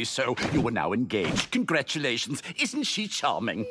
So you are now engaged. Congratulations. Isn't she charming?